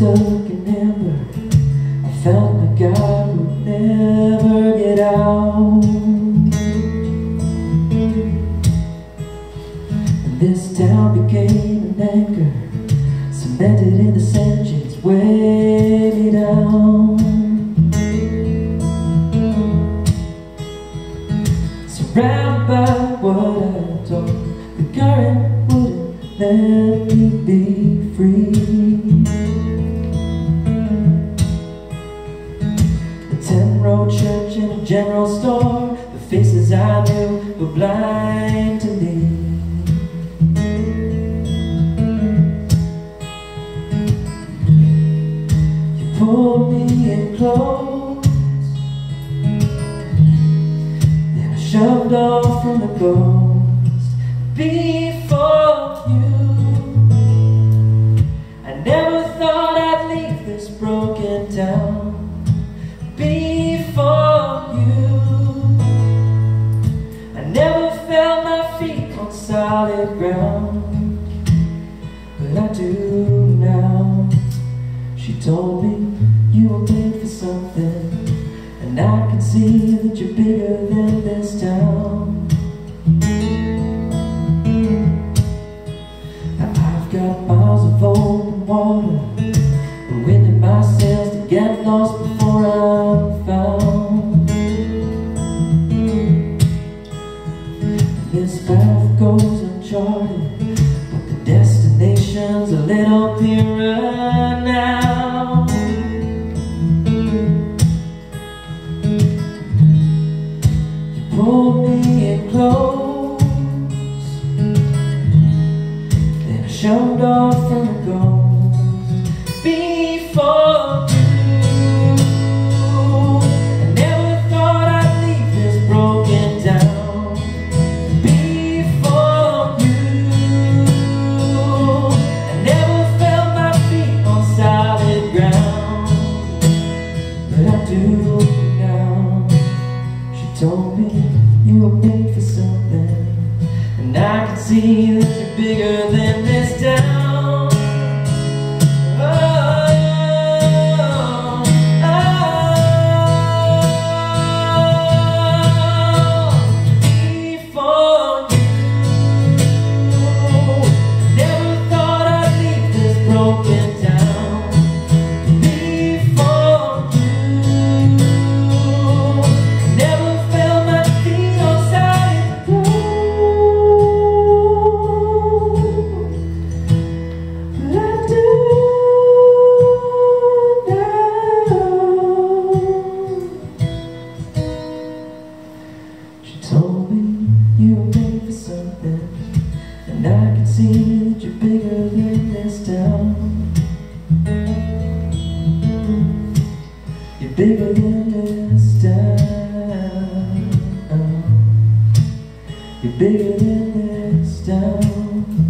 stuck Town became an anchor Cemented in the sand sheets weigh me down. Surrounded by what I told The current wouldn't let me be free. Road Church and a general store The faces I knew were blind to me in Then I shoved off from the ghost Before you. I never thought I'd leave this broken town before you. I never felt my feet on solid ground But I do She told me you were made for something And I can see that you're bigger than this town. Now I've got miles of open water The wind in my sails to get lost before I'm found. This path goes uncharted destination's a little clearer now. You pulled me in close Then I shoved off from the ghost told me you were made for something. And I can see that you're bigger than this town And I can see that you're bigger than this town. You're bigger than this town. You're bigger than this town.